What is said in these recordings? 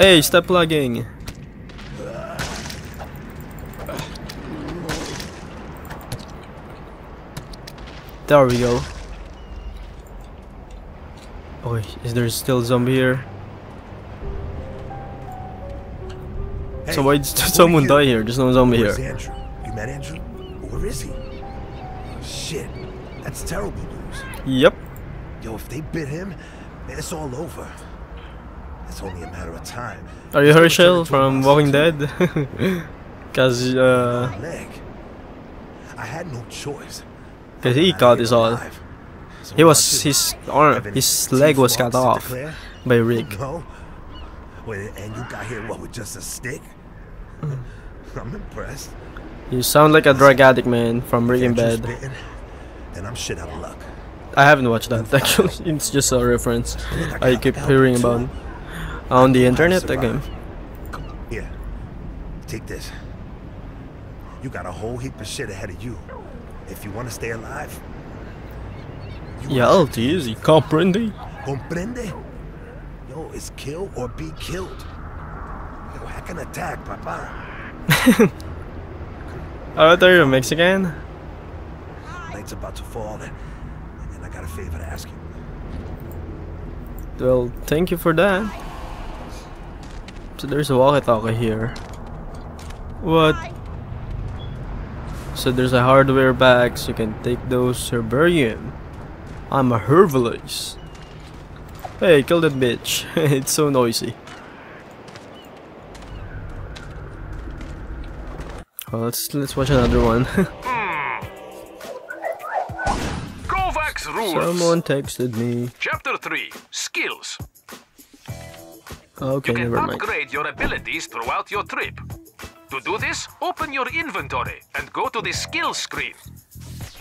Hey, stop lagging. There we go. Oh, is there still zombie here? so why did someone die here? There's no zombie Where's here. Andrew? You met Andrew? Where is he? Shit. That's terrible news. Yep. Yo, if they bit him, it's all over. It's only a matter of time. Are you Hershel turn into a from Walking. Dead? Cause uh, Leg. I had no choice. cause he got his all. He was do I do? his arm, his leg was cut off by Rick. No. Wait, and you got here what with just a stick? I'm impressed. You sound like a drug addict man from Breaking Bad. then I'm shit out of luck. I haven't watched that actually. It's just a reference I keep hearing about on the internet again. Here, take this. You got a whole heap of shit ahead of you. If you want to stay alive, Yeah, easy. Comprende? comprende? Yo, it's kill or be killed. Yo, hack an attack, papa. Oh, thought you're Mexican? Night's about to fall, and I got a favor to ask you. Well, thank you for that. So there's a walkie-talkie here. What? So there's a hardware bag, so you can take those herbarium. I'm a herbalist. Hey, kill that bitch. it's so noisy. Well, let's let's watch another one. Someone texted me. Chapter 3 Skills. Okay, You can never mind. upgrade your abilities throughout your trip. To do this, open your inventory and go to the skills screen.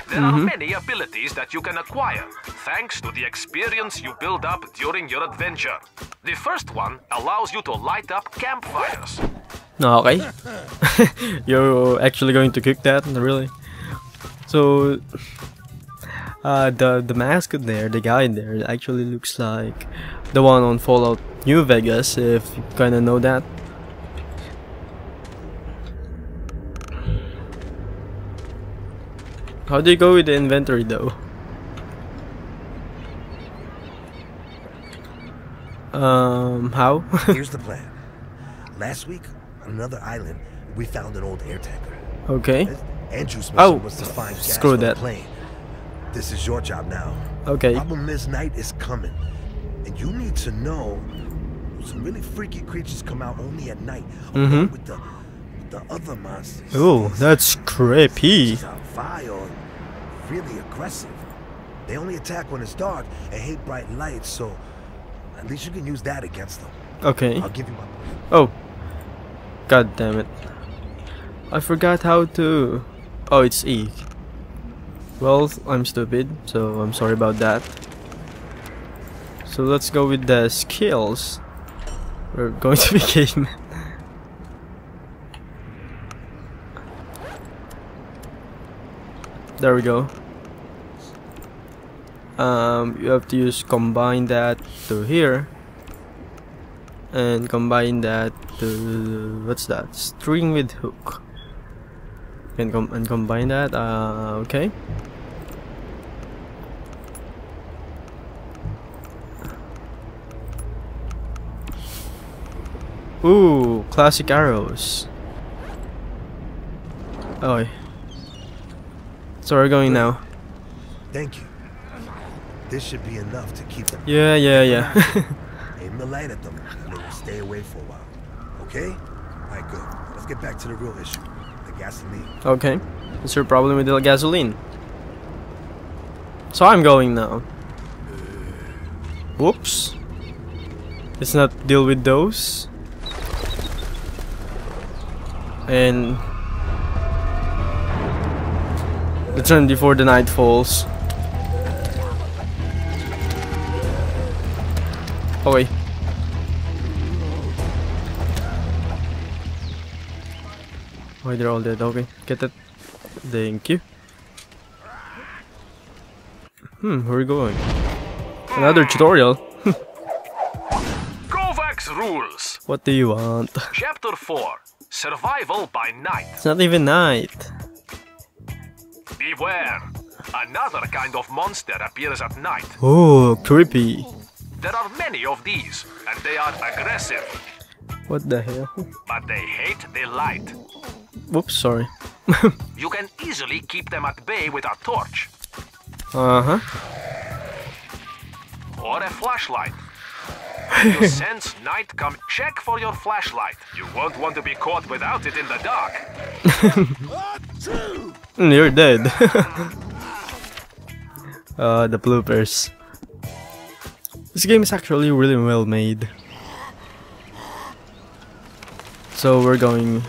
There are mm-hmm. many abilities that you can acquire, thanks to the experience you build up during your adventure. The first one allows you to light up campfires. No, okay. You're actually going to cook that? Really? So, uh, the the mascot there, the guy there, actually looks like the one on Fallout New Vegas. If you kind of know that. How do you go with the inventory though? Um, how? Here's the plan. Last week, on another island, we found an old air tanker. okay. Andrew's mission Oh, was to find gas screw that. plane. This is your job now. Okay. Problem is, night is coming, and you need to know some really freaky creatures come out only at night, along Mhm. with the with the other monsters. Ooh, that's creepy. Vile, really aggressive. They only attack when it's dark and hate bright lights, so at least you can use that against them. Okay. I'll give you my. Oh. God damn it. I forgot how to. Oh, it's E. Well, I'm stupid, so I'm sorry about that. So let's go with the skills. We're going to be cavemen. There we go. Um, you have to use combine that to here and combine that to what's that string with hook and, com and combine that uh, okay ooh classic arrows oh so we're going now Thank you. This should be enough to keep them. yeah yeah yeah Aim the light at them, and they will stay away for a while. Okay? Alright, good. Let's get back to the real issue the gasoline. Okay. What's your problem with the gasoline? So I'm going now. Uh. Whoops. Let's not deal with those. And return before the night falls. Oh wait. Why they're all dead? Okay, get that. Thank you. Hmm, where are we going? Another tutorial. Kovac's rules. What do you want? Chapter 4 Survival by Night. It's not even night. Beware! Another kind of monster appears at night. Oh, creepy. There are many of these, and they are aggressive, What the hell? but they hate the light. Whoops, sorry. You can easily keep them at bay with a torch Uh huh. or a flashlight. Sense night come, check for your flashlight. You won't want to be caught without it in the dark. You're dead. uh, the bloopers. This game is actually really well made. So we're going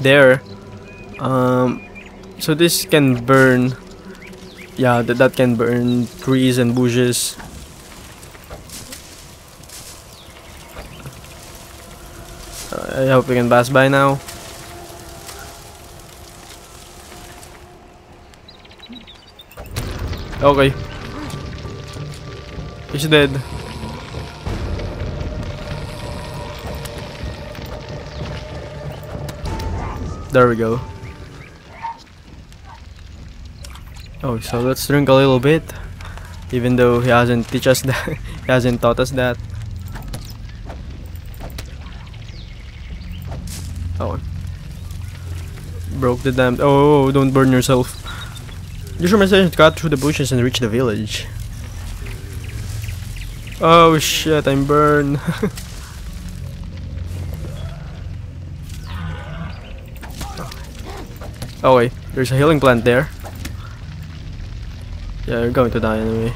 there. Um, so this can burn. Yeah, that can burn trees and bushes. I hope we can pass by now. Okay. He's dead. There we go. Oh, so let's drink a little bit. Even though he hasn't teach us that, he hasn't taught us that. Oh. Broke the damn. Oh, don't burn yourself. Use your message to cut through the bushes and reach the village. Oh shit, I'm burned. oh wait, there's a healing plant there. Yeah, you're going to die anyway.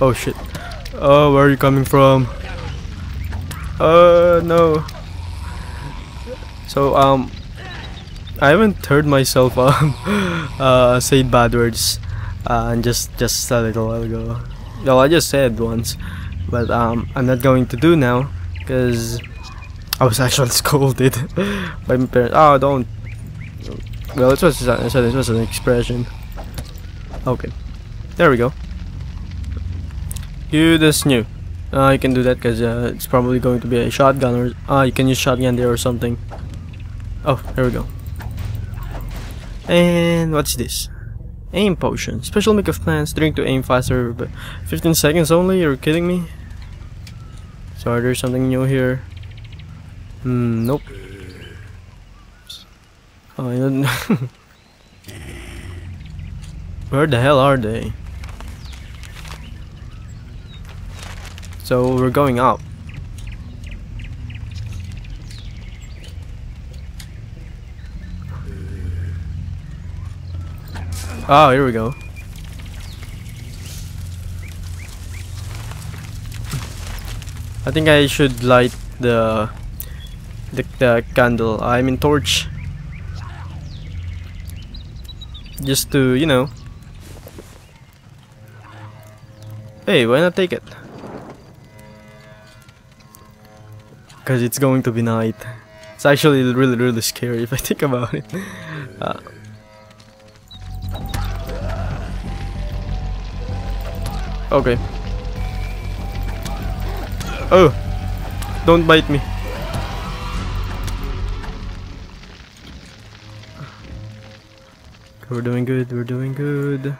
Oh shit. Oh, where are you coming from? Uh, no. So, um, I haven't heard myself um, uh, say bad words uh, and just just a little while ago. Well, I just said once, but um, I'm not going to do now because I was actually scolded by my parents. Oh, don't. Well, it was I said it was an expression. Okay, there we go. You this new. Uh, you can do that because uh, it's probably going to be a shotgun or uh, you can use shotgun there or something. Oh, there we go. And what's this? Aim potion. Special make of plants. Drink to aim faster. But 15 seconds only? You're kidding me? Sorry, there's something new here. Hmm, nope. Oh, Where the hell are they? So we're going up. Oh, here we go. I think I should light the the, the candle. I mean torch. Just to, you know. Hey, why not take it? Because it's going to be night. It's actually really, really scary if I think about it. Uh, Okay. Oh! Don't bite me. We're doing good, we're doing good.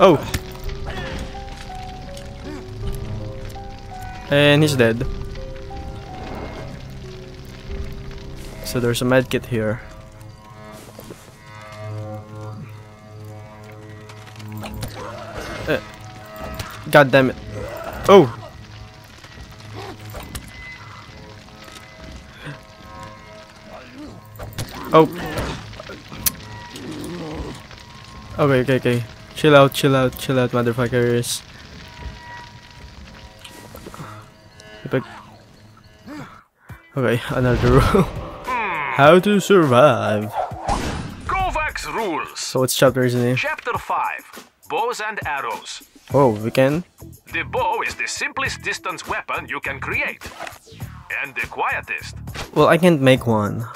Oh! And he's dead. So there's a medkit here. Uh, God damn it. Oh! Oh! Okay, okay, okay. Chill out, chill out, chill out, motherfuckers. Okay, another rule. How to survive. Kovac's rules. So what's chapter is in Chapter 5 Bows and Arrows. Oh, we can? The bow is the simplest distance weapon you can create. And the quietest. Well, I can't make one.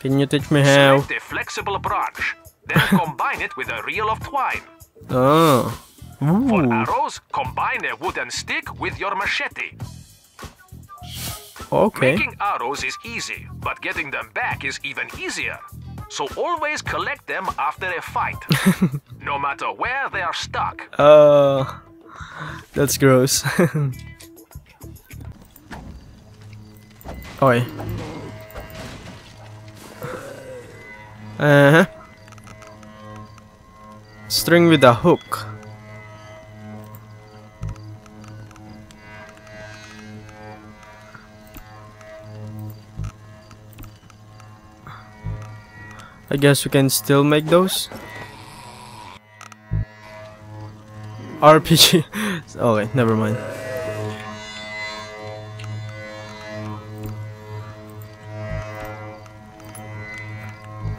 Can you teach me how? Select a flexible branch. Then combine it with a reel of twine. Oh. For arrows, combine a wooden stick with your machete. Okay. Making arrows is easy, but getting them back is even easier. So always collect them after a fight, no matter where they are stuck. Uh, that's gross. Oi. Uh huh. String with a hook. I guess we can still make those. RPG. okay, never mind.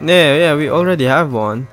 Yeah, yeah, we already have one.